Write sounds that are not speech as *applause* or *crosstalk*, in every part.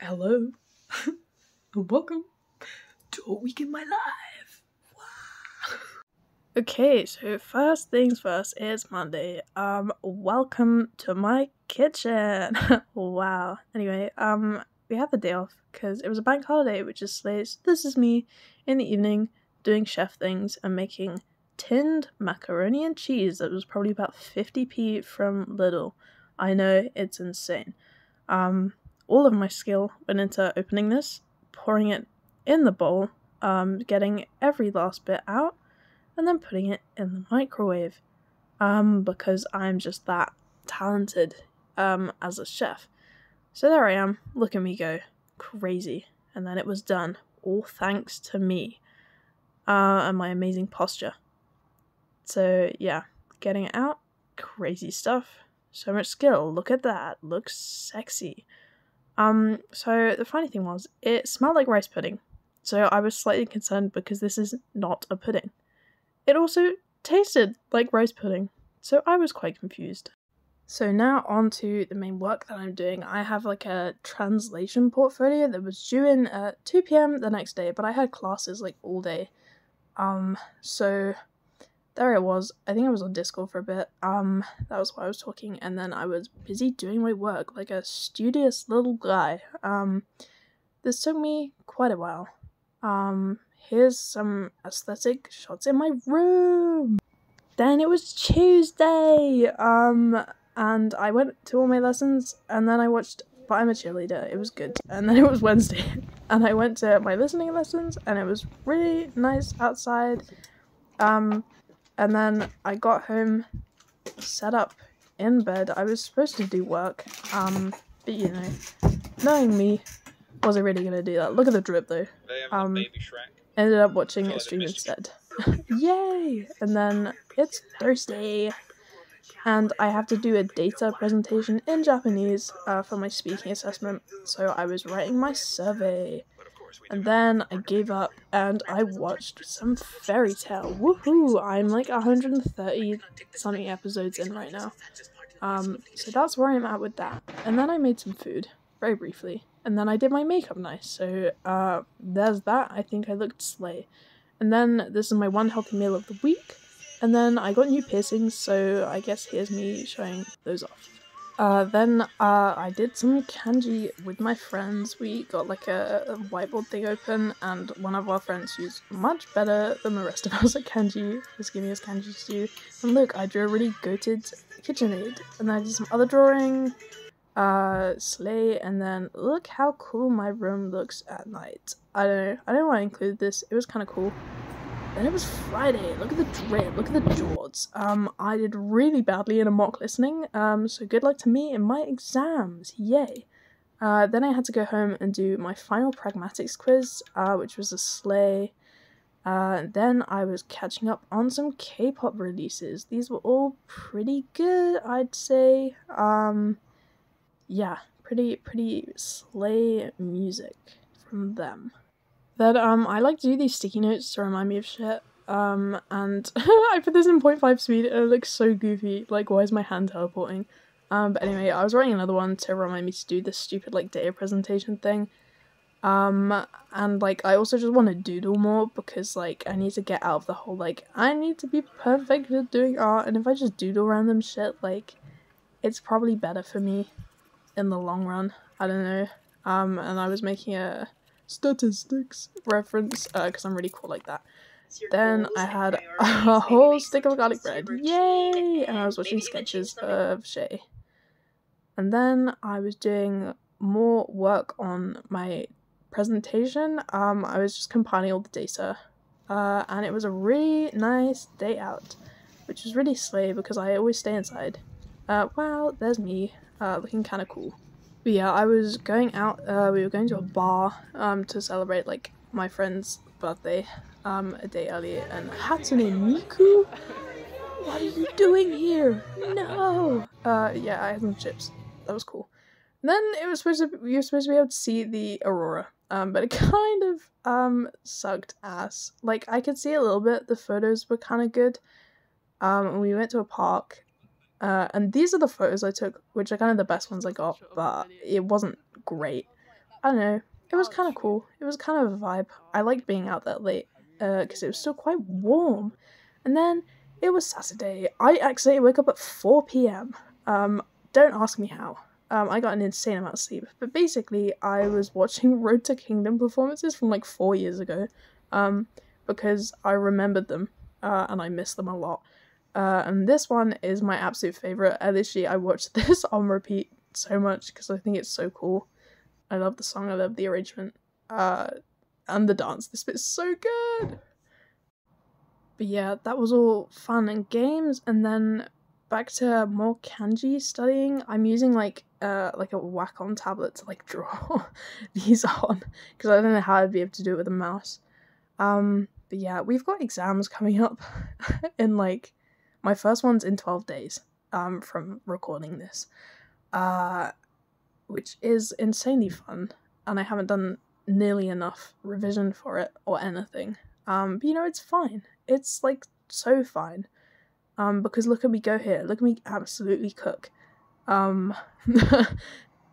Hello, *laughs* and welcome to a week in my life. Okay, so first things first, it's Monday. Um, welcome to my kitchen. *laughs* wow. Anyway, um, we had the day off because it was a bank holiday, which is slays. This is me in the evening doing chef things and making tinned macaroni and cheese that was probably about 50p from Lidl. I know it's insane. Um, all of my skill went into opening this, pouring it in the bowl, um, getting every last bit out, and then putting it in the microwave. Um, because I'm just that talented um, as a chef. So there I am, look at me go, crazy. And then it was done, all thanks to me uh, and my amazing posture. So yeah, getting it out, crazy stuff. So much skill. Look at that. Looks sexy. Um, so the funny thing was, it smelled like rice pudding. So I was slightly concerned because this is not a pudding. It also tasted like rice pudding. So I was quite confused. So now on to the main work that I'm doing. I have like a translation portfolio that was due in at 2 p.m. the next day, but I had classes like all day. Um, so there it was. I think I was on Discord for a bit. Um, that was why I was talking, and then I was busy doing my work like a studious little guy. Um, this took me quite a while. Um, here's some aesthetic shots in my room. Then it was Tuesday. Um, and I went to all my lessons, and then I watched But I'm a Cheerleader. It was good. And then it was *laughs* Wednesday, and I went to my listening lessons, and it was really nice outside. Um, and then I got home, set up in bed. I was supposed to do work, um, but you know, knowing me, wasn't really gonna do that. Look at the drip though. Um, ended up watching a stream instead. *laughs* Yay! And then it's Thursday, and I have to do a data presentation in Japanese uh, for my speaking assessment. So I was writing my survey. And then I gave up and I watched some Fairy Tail. Woohoo! I'm like 130 something episodes in right now. Um, so that's where I'm at with that. And then I made some food, very briefly. And then I did my makeup nice. So uh, there's that. I think I looked slay. And then this is my one healthy meal of the week. And then I got new piercings, so I guess here's me showing those off. Uh, then uh, I did some kanji with my friends. We got like a, whiteboard thing open, and one of our friends who's much better than the rest of *laughs* us at kanji was giving us kanji to do. And look, I drew a really goated KitchenAid, and then I did some other drawing, uh, slay, and then look how cool my room looks at night. I don't know, I don't know why I included this, it was kind of cool. Then it was Friday. Look at the drip. Look at the jaws. Um, I did really badly in a mock listening. Um, so good luck to me in my exams. Yay. Uh, then I had to go home and do my final pragmatics quiz, uh, which was a slay. Uh, then I was catching up on some K-pop releases. These were all pretty good, I'd say. Um, yeah, pretty pretty slay music from them that um I like to do these sticky notes to remind me of shit. Um and *laughs* I put this in 0.5 speed and it looks so goofy. Like why is my hand teleporting? Um but anyway, I was writing another one to remind me to do this stupid like data presentation thing. Um and like I also just want to doodle more because like I need to get out of the whole like I need to be perfect at doing art and if I just doodle random shit like it's probably better for me in the long run. I don't know. Um and I was making a statistics reference because uh, I'm really cool like that. Then I had a whole stick of garlic bread. Yay! And I was watching sketches of Shay. And then I was doing more work on my presentation. Um, I was just compiling all the data. Uh, and it was a really nice day out, which was really slay because I always stay inside. Uh, wow, there's me, uh, looking kind of cool. But yeah, I was going out, uh, we were going to a bar um, to celebrate like my friend's birthday um, a day earlier and Hatsune Miku? What are you doing here? No! Uh, yeah, I had some chips. That was cool. And then it was supposed to, you were supposed to be able to see the aurora, um, but it *laughs* kind of um, sucked ass. Like, I could see a little bit, the photos were kind of good. Um, we went to a park uh, and these are the photos I took, which are kind of the best ones I got, but it wasn't great. I don't know. It was kind of cool. It was kind of a vibe. I liked being out that late because uh, it was still quite warm. And then it was Saturday. I actually woke up at 4 p.m. Um, don't ask me how. Um, I got an insane amount of sleep. But basically, I was watching *laughs* Road to Kingdom performances from like four years ago um, because I remembered them uh, and I miss them a lot. Uh, and this one is my absolute favorite. I literally I watched *laughs* this on repeat so much because I think it's so cool. I love the song. I love the arrangement. Uh, and the dance. This bit's so good. But yeah, that was all fun and games, and then back to more kanji studying. I'm using like uh like a Wacom tablet to like *laughs* draw these on because I don't know how I'd be able to do it with a mouse. Um, but yeah, we've got exams coming up *laughs* in like my first one's in 12 days um from recording this. Uh which is insanely fun and I haven't done nearly enough revision for it or anything. Um, but you know, it's fine. It's like so fine. Um, because look at me go here. Look at me absolutely cook. Um, *laughs*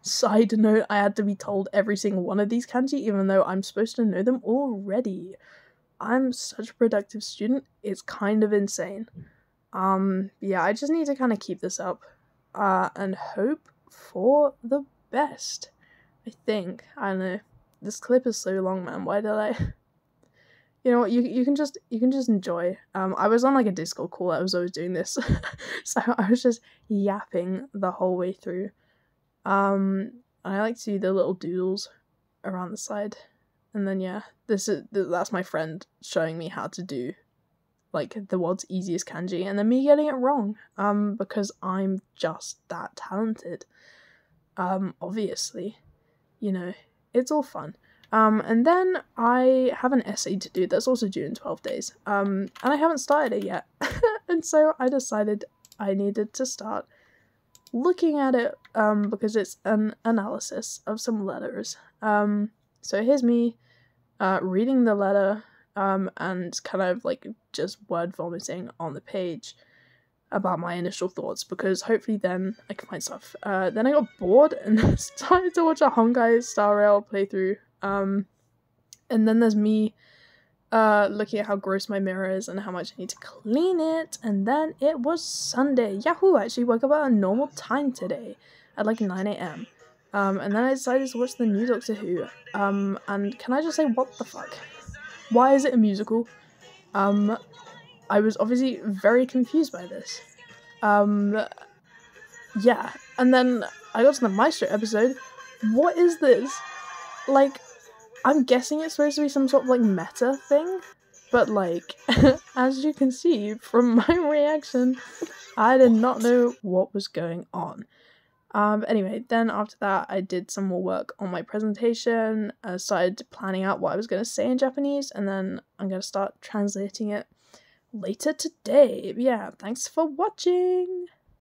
side note, I had to be told every single one of these kanji, even though I'm supposed to know them already. I'm such a productive student. It's kind of insane. Um, yeah, I just need to kind of keep this up, uh, and hope for the best. I think. I don't know this clip is so long, man. Why did I? *laughs* You know what? You you can just you can just enjoy. Um, I was on like a Discord call. I was always doing this, *laughs* so I was just yapping the whole way through. Um, and I like to do the little doodles around the side, and then yeah, this is that's my friend showing me how to do like the world's easiest kanji, and then me getting it wrong. Um, because I'm just that talented. Um, obviously, you know it's all fun. Um, and then I have an essay to do that's also due in 12 days. Um, and I haven't started it yet. *laughs* and so I decided I needed to start looking at it um, because it's an analysis of some letters. Um, so here's me uh, reading the letter um, and kind of like just word vomiting on the page about my initial thoughts because hopefully then I can find stuff. Uh, then I got bored and *laughs* started to watch a Honkai Star Rail playthrough. Um, and then there's me uh, looking at how gross my mirror is and how much I need to clean it. And then it was Sunday. Yahoo! I actually woke up at a normal time today at like 9 a.m. Um, and then I decided to watch the new Doctor Who. Um, and can I just say, what the fuck? Why is it a musical? Um, I was obviously very confused by this. Um, yeah, and then I got to the Maestro episode. What is this? Like, I'm guessing it's supposed to be some sort of like meta thing, but like, *laughs* as you can see from *laughs* my reaction, I did not know what was going on. Um, anyway, then after that, I did some more work on my presentation. I started planning out what I was going to say in Japanese, and then I'm going to start translating it later today. Yeah, thanks for watching.